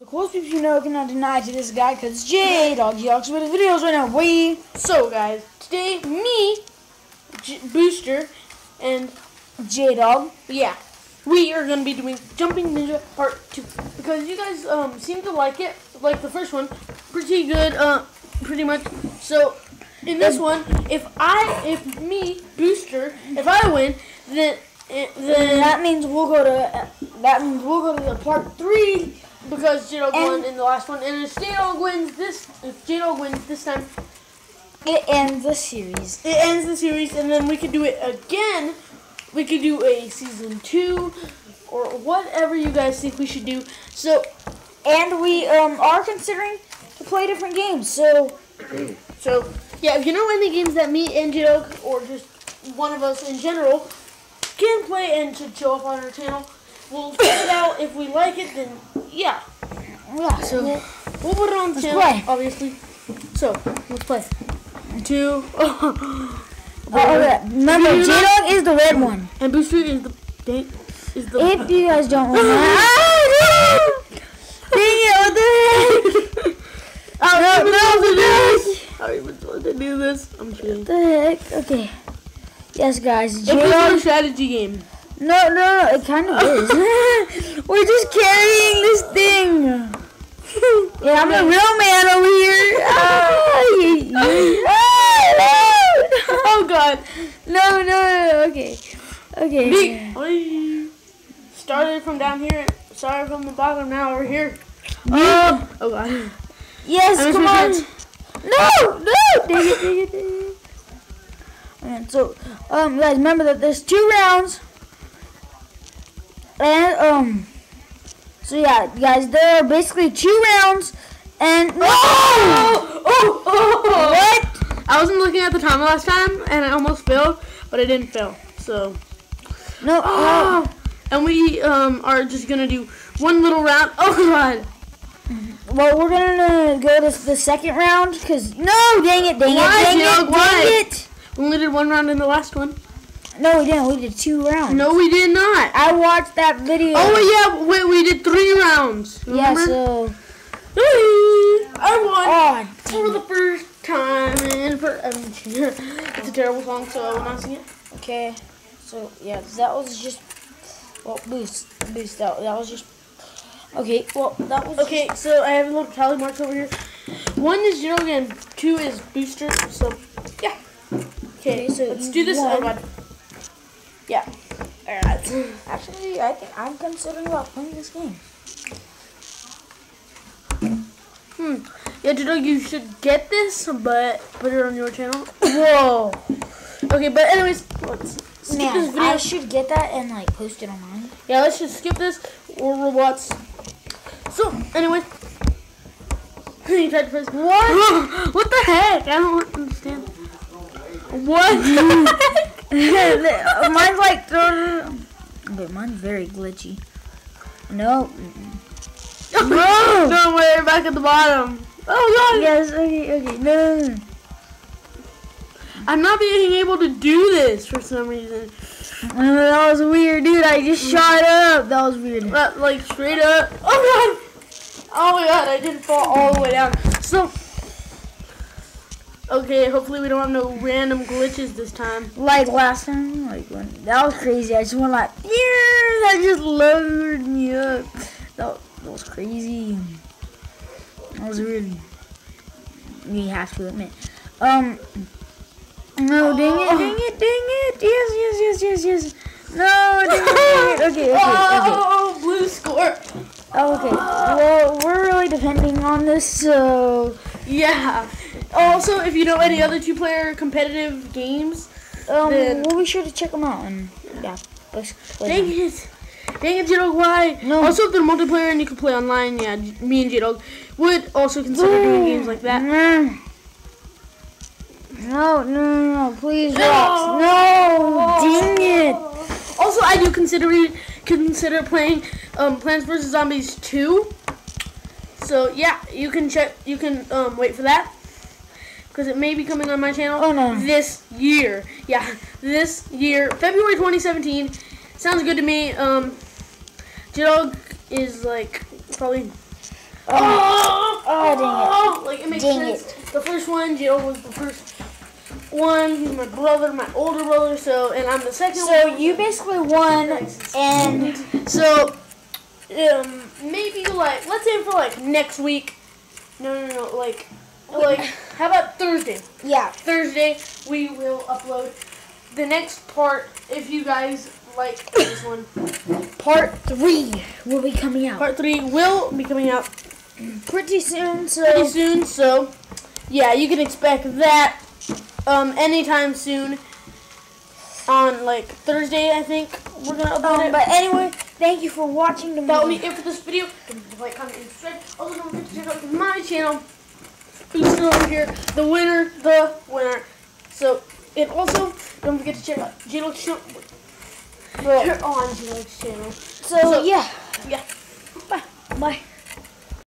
Of course, people you know cannot deny to this guy because J Dog Jocks with his videos right now. We So, guys, today me, J- Booster, and J Dog. yeah, we are gonna be doing Jumping Ninja Part Two because you guys um seem to like it, like the first one, pretty good, uh, pretty much. So, in this one, if I, if me, Booster, if I win, then eh, Then then that means we'll go to that means we'll go to the part three. Because And- won in the last one, and if J-Dog wins this, if J-Dog wins this time, It ends the series. it ends the series, and then we could do it again. We could do a season two, or whatever you guys think we should do. So, And we um are considering to play different games. So so yeah, if you know any games that me and J-Dog, or just one of us in general, can play and should show up on our channel, we'll check it out. If we like it, then yeah, yeah, so we'll, we'll put it on the channel, play. obviously. So, let's play. Two. uh, okay. remember J Dog is the red one. And Booster is the is the If you guys don't know, ah, dang it! What the heck? Oh, No, no, no, no. How even supposed to do this? I'm kidding. What the heck? Okay. Yes, guys. It's a strategy game. No, no, no. It kind of is. We're just carrying this thing. Yeah, I'm a real man over here. Oh God. no, no, no. Okay. Okay. Oi. Started from down here. Started from the bottom. Now we're here. Oh, Oh God. yes, I'm come on. No, no. Dang it, dang it, dang it. And so, um, guys, remember that there's two rounds. And, um, so yeah, guys, there are basically two rounds. And, no! Oh! Oh! oh. What? I wasn't looking at the timer last time, and I almost failed, but I didn't fail. So. No, no. Oh. And we um are just gonna do one little round. Oh God. Well, we're gonna go to the second round, cause no, dang it, dang Why, it, dang it, dang it. We only did one round in the last one. No, we didn't. We did two rounds. No, we did not. I watched that video. Oh yeah, wait, we did three rounds. yeah. So, I won oh, for the first time in forever. it's a terrible song, so I will not sing it. okay. So yeah, that was just well, boost, boost. That that was just okay. Well, that was Okay, so I have a little tally marks over here. One is zero and two is booster. So yeah. Okay, Okay, so let's do this. Oh won. Yeah. Alright. Actually, I think I'm considering about playing this game. Hmm. Yeah, Judo, you should get this, but put it on your channel. Whoa, Okay, but anyways, let's skip man, this video. I should get that and like post it online. Yeah, let's just skip this or robots. So, anyways. you tried to press What? what the heck? I don't understand. What? Uh, mine's like. Uh, okay, mine's very glitchy. No. no! No, we're back at the bottom. Oh god! Yes. Okay. Okay. No. no, no. I'm not being able to do this for some reason. Oh, that was weird, dude. I just mm. shot up. That was weird. Uh, like straight up. Oh god! Oh my god, I didn't fall all the way down. So. Okay, hopefully we don't have no random glitches this time. Like last time, like when that was crazy. I just went like, yeah, that just lowered me up. That, that was crazy. That was weird. You have to admit. Um. No, dang it, dang it, dang it. Yes, yes, yes, yes, yes. No, dang it, dang it. Okay, okay, okay. Oh, blue score. Okay. Well, we're really depending on this, so Yeah. Also, if you know any other two-player competitive games, um, we'll be sure to check them out and yeah, let's play dang them. it. Dang it, J-Dog, why? No. Also, if they're multiplayer and you can play online, yeah, me and J-Dog would also consider doing games like that. No. No, no, no, no, please, No. Rox. No, dang it. Also, I do consider consider playing um, Plants vs Zombies 2. So yeah, you can check. You can um, wait for that because it may be coming on my channel. Oh, no. This year, yeah, this year, February 2017. Sounds good to me. Um, J-Dog is like probably Oh, Oh, Like it makes Dang sense. The first one, Jill was the first one. He's my brother, my older brother. So, and I'm the second So one. you basically won, and So, um, maybe like let's aim for like next week. No, no, no. Like, like how about Thursday? yeah, Thursday we will upload the next part. If you guys like this one, part three will be coming out part three will be coming out pretty soon. So pretty soon. So, yeah, you can expect that um anytime soon. On like Thursday, I think we're gonna upload Um, it. but anyway, thank you for watching the That will be it for this video. Like, comment, and subscribe. Also, don't forget to check out my channel. Boosted over here, the winner, the winner. So, and also, don't forget to check out J-Lo's channel. Well, on J-Lo's channel. So, so- yeah, Yeah. Bye. Bye.